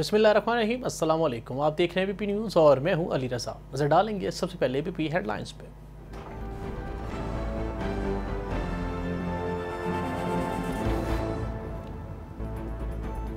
बिस्मिल्लाहिर्रहमानिर्रहीम। अस्सलाम वालेकुम आप देख रहे हैं बी पी न्यूज़ और मैं हूँ अली रज़ा। नज़र डालेंगे सबसे पहले बी पी हेडलाइंस पे।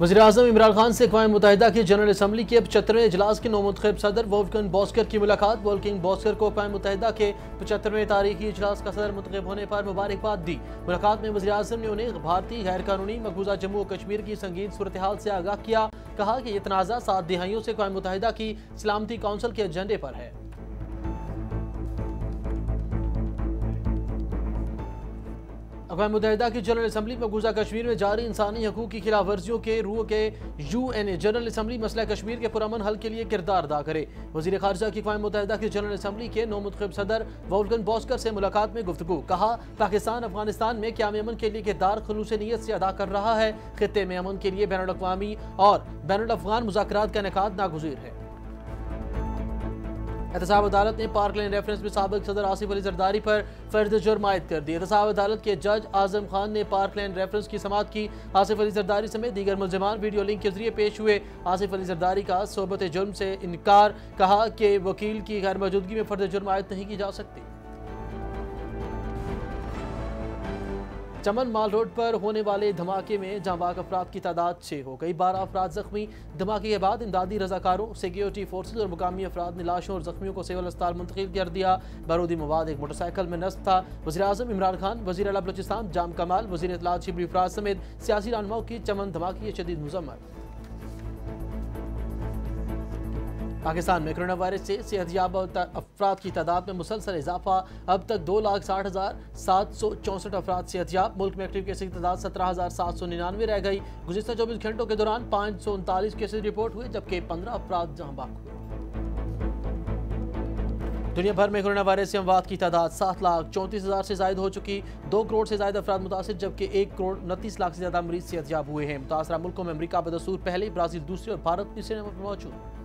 वजी अजम इमरान खान से अकवा मुतहदा की जनरल असम्बली के पचहत्तरवें अजलास के नोमतब सदर वोल्कन बॉस्कर की मुलाकात। वोल्किन बॉस्कर को अकवा मुतहदा के पचहत्तरवें तारीखी अजलास का सदर मुंतब होने पर मुबारकबाद दी। मुलाकात में वजी अजम ने उन्हें भारतीय गैर कानूनी मकबूजा जम्मू कश्मीर की संगीन सूरत हाल से आगाह किया। कहा कि यह तनाज़ा सात दिहाइयों से अकवा मुतहदा की सलामती कौंसिल के एजेंडे पर है। अकवा मुतहदा की जनरल असम्बली मकबूजा कश्मीर में जारी इंसानी हकूक की खिलाफ वर्जियों के रूह के U N A general assembly मसला कश्मीर के पुरमन हल के लिए किरदार अदा करे। वजी खारजा की अकवा मुतहदा की जनरल असम्बली के नोमुतब सदर वोल्गन बॉस्कर से मुलाकात में गुफ्तु कहा, पाकिस्तान अफ़गानिस्तान में क्याम अमन के लिए किरदार खलूस नीयत से अदा कर रहा है। खत्े में अमन के लिए बैन अवी और बैन अफगान मुजाकर का इनका नागुजीर है। एहतसाब अदालत ने पार्क लैंड रेफरेंस में सबक सदर आसिफ अली जरदारी पर फर्द जुर्म आयद कर दी एहतसाब अदालत के जज आज़म खान ने पार्क लाइन रेफरेंस की समात की। आसिफ अली जरदारी समेत दीगर मुलजमान वीडियो लिंक के ज़रिए पेश हुए। आसिफ अली जरदारी का सोबत जुर्म से इनकार, कहा कि वकील की गैर मौजूदगी में फर्द जुर्म आयद नहीं की जा सकती। चमन माल रोड पर होने वाले धमाके में जांबाक अफराद की तादाद छः हो गई। बारह अफराद जख्मी, धमाके के बाद इमदादी रजाकारों, सिक्योरिटी फोर्सेज और मुकामी अफराद ने लाशों और जख्मियों को सिविल अस्पताल मुंतकिल कर दिया। बारूदी मवाद एक मोटरसाइकिल में नस्त था। वजी अजम इमरान खान वजी अला बलोचिस्तान, जाम कमाल वजी अतला शिबरी अफराज समेत सियासी रहनुमाओं की चमन धमाके शदीद मुजम्मत पाकिस्तान में कोरोना वायरस से सेहतियाब अफराद की तादाद में मुसलसल इजाफा। अब तक दो लाख साठ हज़ार सात सौ चौंसठ अफराद सेहतियाब मुल्क में एक्टिव केसेज की तादाद सत्रह हज़ार सात सौ निन्यानवे रह गई। गुजशत चौबीस घंटों के दौरान पाँच सौ उनतालीस केसेज रिपोर्ट हुए, जबकि पंद्रह अफराद जहाँ बाक हुए। दुनिया भर में कोरोना वायरस से अमवात की तादाद सात लाख चौंतीस हज़ार से जायद हो चुकी। दो करोड़ से ज़्यादा अफराद मुतासर, जबकि एक करोड़ उनतीस लाख से ज़्यादा मरीज़ सेहतियाब हुए हैं। मुतासरा मुल्कों में अमरीका बदसूर, पहले ब्राज़ील, दूसरे और भारत तीसरे नंबर पर मौजूद।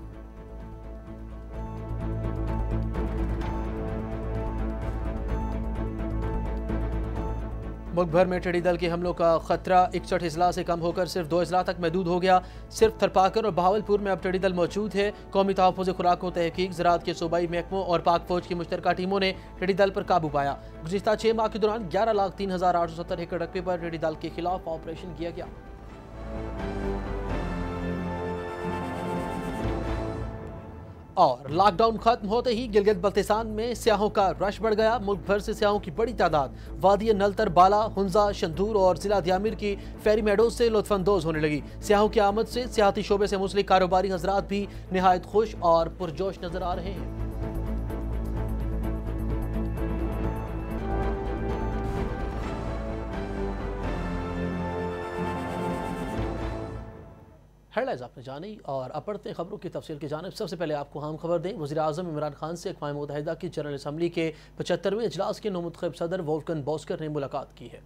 मुल्क भर में टिड्डी दल के हमलों का खतरा इकसठ अजला से कम होकर सिर्फ़ दो अजला तक महदूद हो गया। सिर्फ़ थरपाकर और बहावलपुर में अब टिड्डी दल मौजूद है। कौमी तहफ़ खुराकों, तहकीक ज़रात के सूबाई महकमों और पाक फौज की मुश्तर टीमों ने टिड्डी दल पर काबू पाया। गुजशत छः माह के दौरान ग्यारह लाख तीन हज़ार आठ सौ सत्तर एकड़ रकबे पर टिड्डी दल के खिलाफ ऑपरेशन किया गया। और लॉकडाउन खत्म होते ही गिलगित बल्तिसान में सियाहों का रश बढ़ गया। मुल्क भर से सियाहों की बड़ी तादाद। वादी नलतर, बाला, हंजा, शंदूर और जिला दियामिर की फेरी मेडोज से लुत्फानंदोज होने लगी। सियाहों की आमद से सियाती शोबे से मुस्लिम कारोबारी हजरात भी नहायत खुश और पुरजोश नज़र आ रहे हैं। हेडलाइंस आपने जानी और अब पढ़ते खबरों की तफसील की जानब। सबसे पहले आपको हम खबर दें वजी अजम इमरान खान से अकवा मुतहदा की जनरल असम्बली के पचहत्तरवें अजलास के नमतखब सदर वोल्कन बॉस्कर ने मुलाकात की है।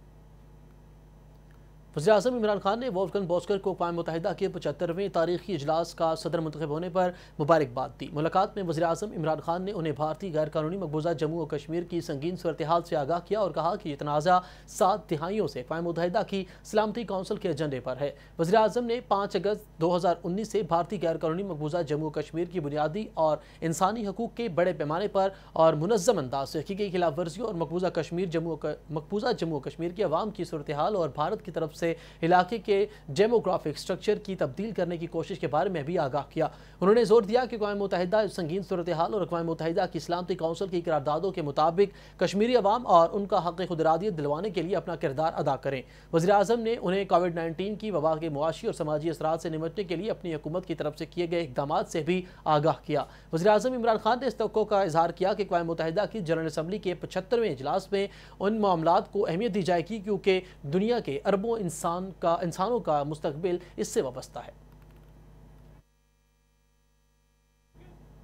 वजी अजम इमरान खान ने वोल्कन बॉस्कर को अकवा मुतहदा के पचहत्तरवें तारीखी अजलास का सदर मंतखब होने पर मुबारकबाद दी। मुलाकात में वजी अजम इमरान खान ने उन्हें भारतीय गैर कानूनी मकबूजा जम्मू और कश्मीर की संगीन सूरत हाल से आगाह किया और कहा कि यह तनाज़ा सात तिहाइयों से अकवा मुतहदा की सलामती कौंसिल के एजेंडे पर है। वजी अजम ने पाँच अगस्त दो हज़ार उन्नीस से भारतीय गैर कानूनी मकबूजा जम्मू कश्मीर की बुनियादी और इंसानी हकूक के बड़े पैमाने पर और मुनज़म अंदाज से की गई खिलाफ वर्जियों और मकबूजा कश्मीर जम्मू मकबूजा जम्मू कश्मीर की आवाम की सूरत हाल और भारत की तरफ़ से इलाके के डेमोग्राफिक स्ट्रक्चर की तब्दील करने की कोशिश के बारे में भी आगाह किया। उन्होंने ज़ोर दिया कि अकवा मुतहदा संगीन सूरत हाल और अकवा मुतहदा की सलामती कौंसिल की करारदादों के मुताबिक कश्मीरी अवाम और उनका हक खुदरादियत दिलवाने के लिए अपना किरदार अदा करें। वजी अजम ने उन्हें कोविड नाइन्टीन की वबा के मुआशी और समाजी असरा से निपटने के लिए अपनी हुकूमत की तरफ़ से किए गए इकदाम से भी आगाह किया। वजी अजम इमरान खान ने इस तो का इजहार किया कि अकवा मुतहदा की जनरल असम्बली के पचहत्तरवें इजलास में उन मामला को अहमियत दी जाएगी क्योंकि दुनिया के अरबों इंसान का, इंसानों का मुस्तबिल इससे वाबस्ता है।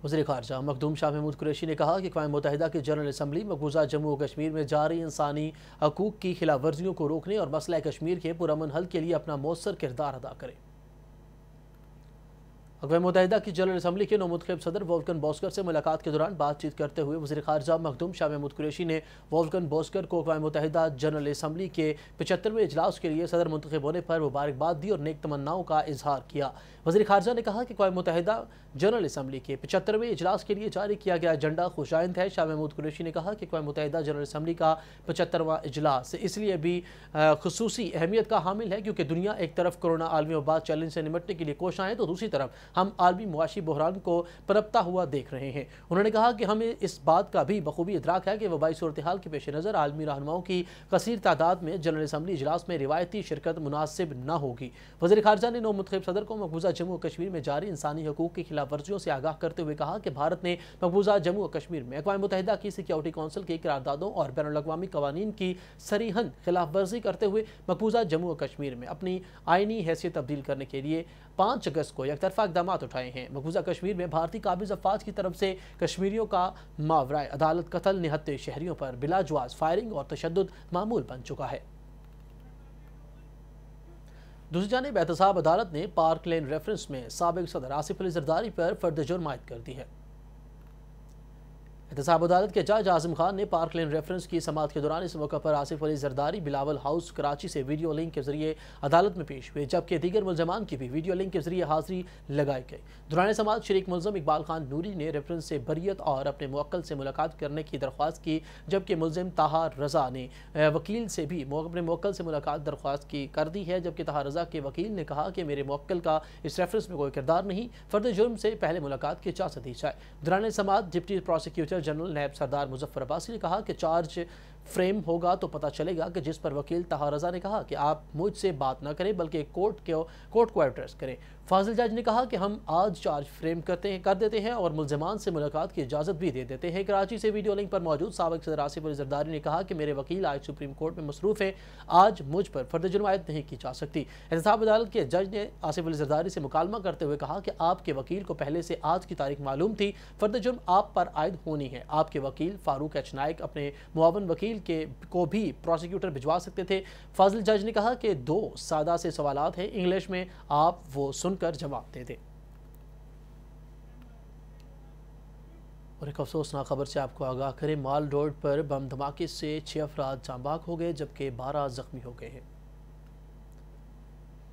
वजी खारजा मखदूम शाह महमूद कुरैशी ने कहा कि अवा मुतहदा की जनरल असम्बली मकबूजा जम्मू और कश्मीर में जारी इंसानी हकूक की खिलाफ वर्जियों को रोकने और मसला कश्मीर के पुरमन हल के लिए अपना मौसर किरदार अदा करे। अकवा मुतहदा की जनरल असम्बली के नोमुतब सदर वोल्कन बॉस्कर से मुलाकात के दौरान बातचीत करते हुए वजी खारजा मखदूम शाह महमूद कुरेशी ने वोल्कन बॉस्कर को अकवा मुतहदा जनरल असम्बली के पचहत्तरवें अजलास के लिए सदर मुंतब होने पर मुबारकबाद दी और नेक तमन्नाओं का इजहार किया। वजी खारजा ने कहा कि अकवा मुतहदा जनरल असम्बली के पचहत्तरवें अजलास के लिए जारी किया गया एजेंडा खुशाइंद है। शाह महमूद कुरेशी ने कहा कि अकवा मुतहदा जनरल असम्बली का पचहत्तरवा अजलास इसलिए भी खसूसी अहमियत का हामिल है क्योंकि दुनिया एक तरफ़ कोरोना आलमी वबा चैलेंज से निमटने के लिए कोश आए तो दूसरी तरफ़ हम आलमी मुआशी बहरान को पनपता हुआ देख रहे हैं। उन्होंने कहा कि हमें इस बात का भी बखूबी इदराक है कि वबाई सूरत हाल के पेश नज़र आलमी रहनुमाओं की कसर तादाद में जनरल असम्बली इजलास में रिवायती शिरकत मुनासिब न होगी। वजी खारजा ने नौ मुतब सदर को मकबूजा जम्मू कश्मीर में जारी इंसानी हकूक की खिलाफ वर्जियों से आगाह करते हुए कहा कि भारत ने मकबूजा जम्मू और कश्मीर में अकवा मुतहदा की सिक्योरिटी कौंसिल की करारदादों और बैन अवी कवानीन की सरीहन खिलाफ वर्जी करते हुए मकबूजा जम्मू और कश्मीर में अपनी आइनी हैसियत तब्दील करने के लिए पाँच अगस्त को एक तरफा इकदाम उठाए हैं। मकबूजा कश्मीर में भारतीय काबिज अफवाज की तरफ़ से कश्मीरियों का मावरा अदालत कतल, निहत्ते शहरियों पर बिलाजवाज फायरिंग और तशद मामूल बन चुका है। दूसरी जानब एहतसाब अदालत ने पार्क लेन रेफरेंस में सबक सदर आसिफ अली जरदारी पर फर्द जुर्म आयद कर दी है। एहतसाब अदालत के जज आज़म खान ने पार्क लेन रेफरेंस की समात के दौरान इस मौके पर आसिफ अली जरदारी, बिलावल हाउस, कराची से वीडियो लिंक के ज़रिए अदालत में पेश हुए, जबकि दीगर मुलजमान की भी वीडियो लिंक के ज़रिए हाजिरी लगाई गई। दौरान समात शरीक मुलजम इकबाल खान नूरी ने रेफरेंस से बरीत और अपने मुक्ल से मुलाकात करने की दरख्वास्त की, जबकि मुलजिम ताहा रजा ने वकील से भी अपने मुक्ल से मुलाकात दरख्वास्त की कर दी है, जबकि ताहा रजा के वकील ने कहा कि मेरे मुक्ल का इस रेफरेंस में कोई किरदार नहीं फर्द जुर्म से पहले मुलाकात की इजाज़त दी जाए। दौरान समात डिप्टी प्रोसिक्यूटर जनरल नैब सरदार मुजफ्फर अब्बासी ने कहा कि चार्ज फ्रेम होगा तो पता चलेगा कि जिस पर वकील तहा रजा ने कहा कि आप मुझसे बात ना करें, बल्कि कोर्ट के कोर्ट को एड्रेस करें। फाजिल जज ने कहा कि हम आज चार्ज फ्रेम करते हैं, कर देते हैं और मुलजमान से मुलाकात की इजाज़त भी दे देते हैं। कराची से वीडियो लिंक पर मौजूद सबक सदर आसिफ अली जरदारी ने कहा कि मेरे वकील आज सुप्रीम कोर्ट में मसरूफ़ हैं। आज मुझ पर फर्द जुर्मायत नहीं की जा सकती। एहतसाब अदालत के जज ने आसिफ अली जरदारी से मुकालमा करते हुए कहा कि आपके वकील को पहले से आज की तारीख मालूम थी। फर्द जुर्म आप पर आयद होनी है। आपके वकील फारूक एच नायक अपने मुआवन वकील के को भी प्रोसिक्यूटर भिजवा सकते थे। फाजिल जज ने कहा कि दो सादा से सवाल हैं। इंग्लिश में आप वो सुनकर जवाब दे दें। और एक अफसोसनाक खबर से आपको आगाह करें, माल रोड पर बम धमाके से छह अफराद जांबाक हो गए, जबकि बारह जख्मी हो गए हैं।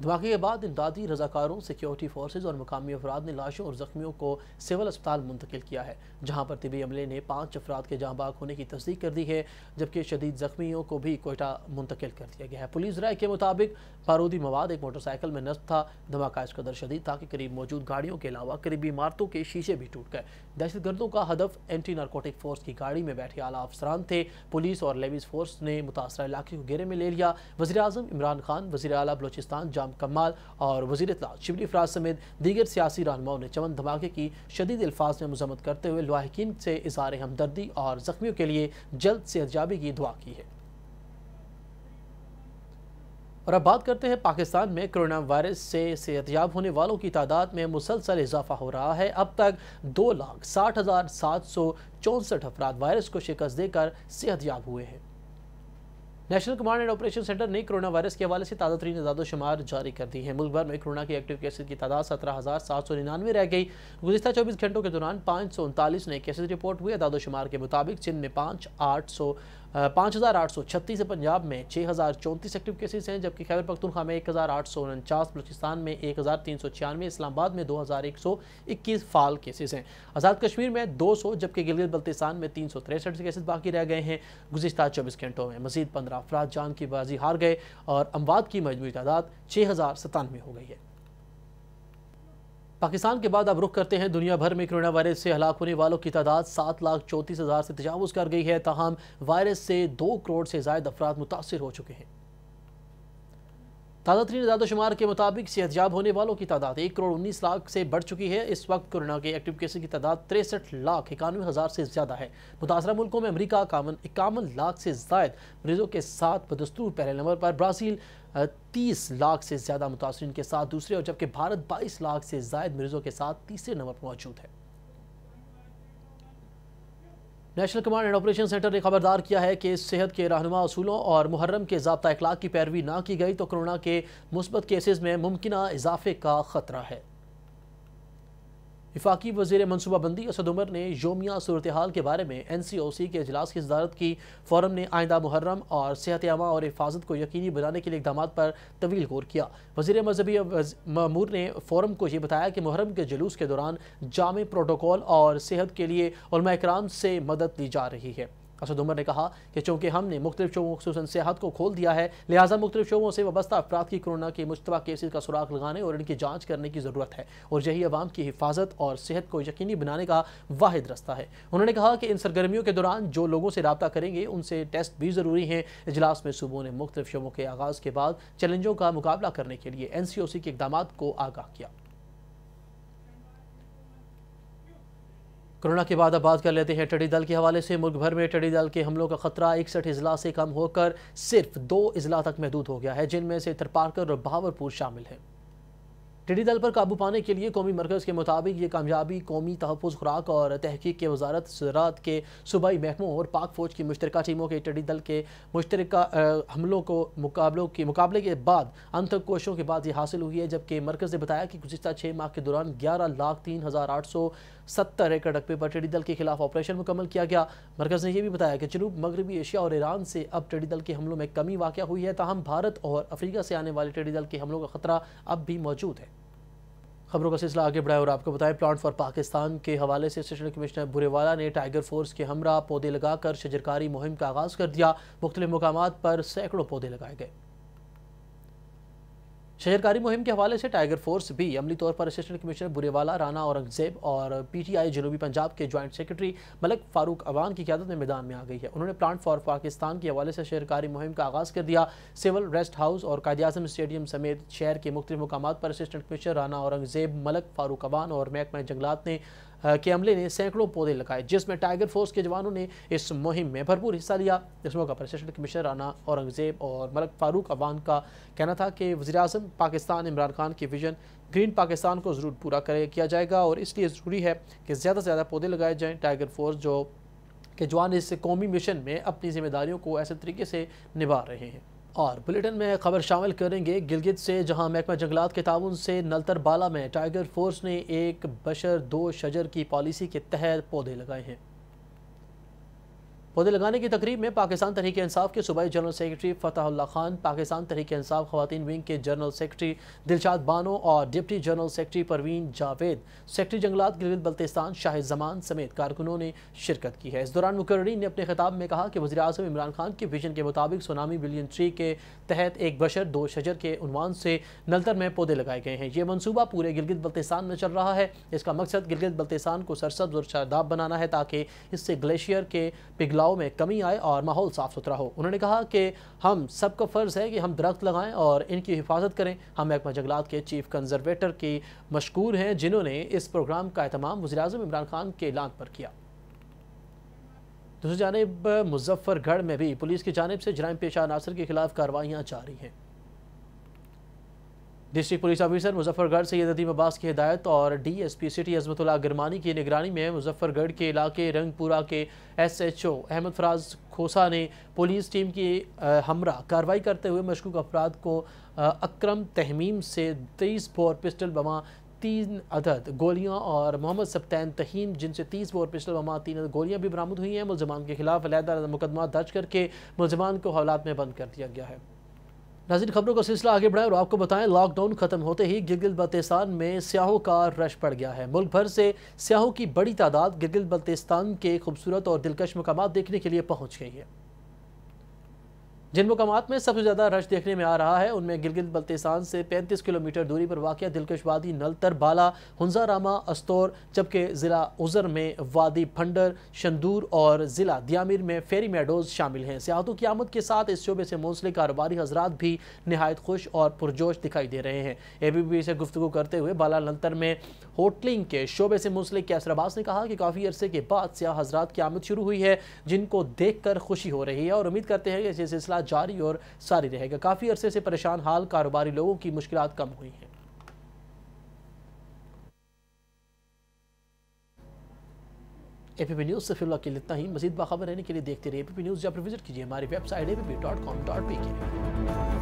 धमाके के बाद इमदादी रजाकारों सिक्योरिटी फोर्सेज और मकामी अफराद ने लाशों और जख्मियों को सिविल अस्पताल मुंतकिल किया है, जहाँ पर तिबी अमले ने पाँच अफराद के जहाँ बाग होने की तस्दीक कर दी है, जबकि शदीद जख्मियों को भी कोयटा मुंतकिल कर दिया गया है। पुलिस राय के मुताबिक, बारूदी मवाद एक मोटरसाइकिल में नस्ब था, धमाका इस कदर शदीद था कि करीब मौजूद गाड़ियों के अलावा करीबी इमारतों के शीशे भी टूट गए। दहशत गर्दों का हदफ एंटी नारकोटिक फोर्स की गाड़ी में बैठे आला अफसरान थे। पुलिस और लेविस फोर्स ने मुतासर इलाके को घेरे में ले लिया। वजी अजम इमरान खान वजी अला बलोचिस्तान जाम कमाल और वजी इतला शिबली फराज समेत दीगर सियासी रहनुमाओं ने चमन धमाके की शदीद अल्फाज में मजम्मत करते हुए लवाहकिन से इजहार हमदर्दी और जख्मियों के लिए जल्द सेहतयाबी की दुआ की है। और अब बात करते हैं पाकिस्तान में कोरोना वायरस से सेहतयाब होने वालों की तादाद में मुसलसल इजाफा हो रहा है। अब तक दो लाख साठ हज़ार सात सौ चौंसठ अफराद वायरस को शिकस्त देकर सेहतयाब हुए हैं। National command and operation centre ने कोरोना वायरस के हवाले से ताज़ा तरीन शुमार जारी कर दी है। मुल्क भर में कोरोना के एक्टिव केसेज की तादाद सत्रह हज़ार सात सौ निन्यानवे रह गई। गुजशत चौबीस घंटों के दौरान पाँच सौ उनतालीस नए केसेज रिपोर्ट हुए। आदाद शुमार के मुताबिक चीन में पाँच आठ सौ पाँच हज़ार आठ सौ छत्तीस है पंजाब में छः हज़ार चौंतीस एक्टिव केसेस हैं, जबकि खैबर पख्तूनखा में एक हज़ार आठ सौ उनचास, बलोचिस्तान में एक हज़ार तीन सौ छियानवे, इस्लामाबाद में दो हज़ार एक सौ इक्कीस फाल केसेस हैं। आज़ाद कश्मीर में दो सौ, जबकि गिलगित बल्तिस्तान में तीन सौ तिरसठ केसेस बाकी रह गए हैं। गुजशत चौबीस घंटों में मजीद पंद्रह अफराद जान की बाजी हार गए और अमवाद की मजमू तादाद छः हज़ार सतानवे हो गई है। पाकिस्तान के बाद अब रुख करते हैं दुनिया भर में कोरोना वायरस से हलाक होने वालों की तादाद। सात लाख चौंतीस हज़ार से तजावज़ कर गई है। तहम वायरस से दो करोड़ से ज़ायद अफराद मुतासर हो चुके हैं। ताज़ा तरीन शुमार के मुताबिक सेहतयाब होने वालों की तादाद एक करोड़ उन्नीस लाख से बढ़ चुकी है। इस वक्त कोरोना के एक्टिव केसेज की तादाद तिरसठ लाख इक्यानवे हज़ार से ज़्यादा है। मुतासर मुल्कों में अमरीका इक्यावन लाख से जायद मरीजों के साथ बदस्तूर। पहले नंबर पर ब्राज़ील तीस लाख से ज़्यादा मुतासरी के साथ दूसरे और जबकि भारत बाईस लाख से जायद मरीजों के साथ तीसरे नंबर पर मौजूद है। National command and operation centre ने खबरदार किया है कि सेहत के रहनुमा असूलों और मुहर्रम के जबता अखलाक की पैरवी ना की गई तो कोरोना के मुस्बत केसेज में मुमकिन इजाफे का खतरा है। विफाकी वज़ीर मनसूबाबंदी असद उमर ने योमिया सूरत हाल के बारे में एन सी ओ सी के अजलास की सदारत की। फोरम ने आइंदा मुहर्रम और सेहत आमा और हिफाजत को यकीनी बनाने के लिए इकदाम पर तवील गौर किया। वज़ीर मजहबी ममूर ने फोरम को यह बताया कि मुहर्रम के जुलूस के दौरान जाम प्रोटोकॉल और सेहत के लिए कराम से मदद ली जा रही है। असद उमर ने कहा कि चूँकि हमने मुख्तु शोबों खूस सेहत को खोल दिया है, लिहाजा मुख्तु शोबों से वाबस्ता अफराद की कोरोना के मुशतबा केसेज का सुराग लगाने और इनकी जाँच करने की ज़रूरत है और यही अवाम की हिफाजत और सेहत को यकीनी बनाने का वाद रस्ता है। उन्होंने कहा कि इन सरगर्मियों के दौरान जो लोगों से रबता करेंगे, उनसे टेस्ट भी ज़रूरी हैं। इजलास में सूबों ने मुख्तलिफ़ शोबों के आगाज़ के बाद चैलेंजों का मुकाबला करने के लिए एन सी ओ सी के इकदाम को आगाह किया। कोरोना के बाद अब बात कर लेते हैं टिड्डी दल के हवाले से। मुल्क भर में टिड्डी दल के हमलों का खतरा इकसठ अजला से कम होकर सिर्फ़ दो अजला तक महदूद हो गया है, जिनमें से थरपारकर और बहावरपुर शामिल हैं। टिड्डी दल पर काबू पाने के लिए कौमी मरकज़ के मुताबिक ये कामयाबी कौमी तहफ़ खुराक और तहकीक के वजारत ज़रात के सूबाई महकमों और पाक फ़ौज की मुश्तर टीमों के टिड्डी दल के मुश्तर हमलों को मुकाबलों के मुकाबले के बाद अंतर कोशों के बाद ये हासिल हुई है, जबकि मरकज़ ने बताया कि गुजशत छः माह के दौरान ग्यारह लाख तीन हज़ार आठ सौ सत्तर एकड़ रकबे पर टिड्डी दल के खिलाफ ऑपरेशन मुकम्मल किया गया। मरकज़ ने यह भी बताया कि जनूब, मगरबी एशिया और ईरान से अब टिड्डी दल के हमलों में कमी वाक़ हुई है। ताहम भारत और अफ्रीका से आने वाले टिड्डी दल के हमलों का खतरा अब भी मौजूद है। खबरों का सिलसिला आगे बढ़ाए और आपको बताएँ, प्लांट फॉर पाकिस्तान के हवाले से सेशन कमिश्नर बुरेवाला ने टाइगर फोर्स के हमरा पौधे लगाकर शजरकारी मुहिम का आगाज़ कर दिया। मुख्तलि मकाम पर सैकड़ों पौधे लगाए गए। शहरकारी मुहिम के हवाले से टाइगर फोर्स भी अमली तौर पर असिस्टेंट कमिश्नर बुरेवाला राना औरंगज़ेब और पीटीआई जनूबी पंजाब के ज्वाइंट सेक्रेटरी मलक फारूक अवान की क्यादत में मैदान में आ गई है। उन्होंने प्लांट फॉर पाकिस्तान के हवाले से शहरकारी मुहिम का आगाज़ कर दिया। सिविल रेस्ट हाउस और कायद अजम स्टेडियम समेत शहर के मुख्त मकाम पर असिस्टेंट कमिश्नर राना औरंगज़ेब, मलक फारूक अवान और महकमा जंगलात ने के अमले ने सैकड़ों पौधे लगाए, जिसमें टाइगर फोर्स के जवानों ने इस मुहिम में भरपूर हिस्सा लिया। इस मौका पर सेशन कमिश्नर राना औरंगज़ेब और मलक फारूक अवान का कहना था कि वजी पाकिस्तान, इमरान खान के विजन ग्रीन पाकिस्तान को ज़रूर पूरा करे, किया जाएगा और इसलिए ज़रूरी है कि ज़्यादा से ज़्यादा पौधे लगाए जाएँ। टाइगर फोर्स जो के जवान इस कौमी मिशन में अपनी जिम्मेदारियों को ऐसे तरीके से निभा रहे हैं। और बुलेटिन में खबर शामिल करेंगे गिलगित से, जहाँ महकमा जंगलात के ताउन से नलतर बाला में टाइगर फोर्स ने एक बशर दो शजर की पॉलिसी के तहत पौधे लगाए हैं। पौधे लगाने की तकरीब में पाकिस्तान तहरीक इंसाफ के सूबाई जनरल सेक्रेटरी फ़तेहुल्ला खान, पाकिस्तान तहरीक इंसाफ खवतिन विंग के जनरल सेक्रेटरी दिलशाद बानो और deputy general secretary Parveen Javed, secretary जंगलात गिलगित बल्तिस्तान शाहिद जमान समेत कारकुनों ने शिरकत की है। इस दौरान मुकर्रीन ने अपने खिताब में कहा कि वजी अजम इमरान खान के विजन के मुताबिक सोनामी बिलियन ट्री के तहत एक बशर दो शजर के उनवान से नलतर में पौधे लगाए गए हैं। ये मनसूबा पूरे गिलगित बल्तिस्तान में चल रहा है। इसका मकसद गिलगित बल्तिस्तान को सरसब्ज और शादाब बनाना है ताकि इससे ग्लेशियर के पिघला बदलाव में कमी आए और माहौल साफ़ सुथरा हो। उन्होंने कहा कि हम सबको फ़र्ज़ है कि हम दरख्त लगाएँ और इनकी हिफाजत करें। हम महकमा जंगलात के चीफ कंजर्वेटर की मशहूर हैं, जिन्होंने इस प्रोग्राम का अहतमाम वजी अजम इमरान खान के ऐलान पर किया। दूसरी जानब, मुजफ्फरगढ़ में भी पुलिस की जानब से जराम पेशा अनासर के खिलाफ कार्रवाइयाँ जारी हैं। District police officer Muzaffargarh Syed Adeem Abbas की हिदायत और डीएसपी सिटी अजमतुल्ला गिरमानी की निगरानी में मुजफ्फरगढ़ के इलाके रंगपुरा के एसएचओ अहमद फराज खोसा ने पुलिस टीम की हमरा कार्रवाई करते हुए मशकूक अफराद को अक्रम तहमीम से तेईस बोर पिस्टल बमा तीन अदद गोलियाँ और मोहम्मद सप्तैन तहीम, जिनसे तीस बोर पिस्टल बमा तीन अदद गोलियाँ भी बरामद हुई हैं। मुलजमान के खिलाफ अलहदा मुकदमा दर्ज करके मुलजमान को हवालात में बंद कर दिया गया है। नाजिन खबरों का सिलसिला आगे बढ़ाए और आपको बताएँ लॉकडाउन खत्म होते ही गिलगित बल्तिस्तान में स्याहों का रश पड़ गया है। मुल्क भर से स्याहों की बड़ी तादाद गिलगित बल्तिस्तान के खूबसूरत और दिलकश मकाम देखने के लिए पहुँच गई है। जिन मकाम में सबसे ज़्यादा रश देखने में आ रहा है, उनमें गिलगित बल्तिस्तान से 35 किलोमीटर दूरी पर वाक़ दिलकश वादी नलतर, बाला, हंजारामा, अस्तौर, जबकि ज़िला उज़र में वादी फंडर, शंदूर और ज़िला दियामिर में फेरी मेडोज़ शामिल हैं। सियाहतों की आमद के साथ इस शोबे से मौसले कारोबारी हजरात भी नहायत खुश और पुरजोश दिखाई दे रहे हैं। ए बी पी से गुफ्तु करते हुए बाला नलतर में होटलिंग के शोबे से मुंसलिक कैसर अब्बास ने कहा कि काफ़ी अरसे के बाद सियाह हजरात की आमद शुरू हुई है, जिनको देख कर खुशी हो रही है और उम्मीद करते हैं कि ये सिलसिला जारी और सारी रहेगा। काफ़ी अरसे से परेशान हाल कारोबारी लोगों की मुश्किल कम हुई हैं। एपीपी न्यूज़ से फ़िलहाल के लिए इतना ही। मजीद बाखबर रहने के लिए देखते रहिए एपीपी न्यूज़ या फिर विज़िट कीजिए हमारी website A P P dot com dot P K